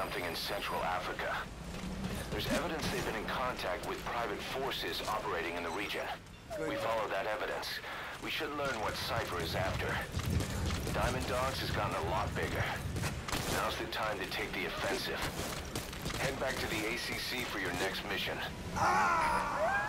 something in Central Africa. There's evidence they've been in contact with private forces operating in the region. We follow that evidence. We should learn what Cipher is after. Diamond Dogs has gotten a lot bigger. Now's the time to take the offensive. Head back to the ACC for your next mission. Ah!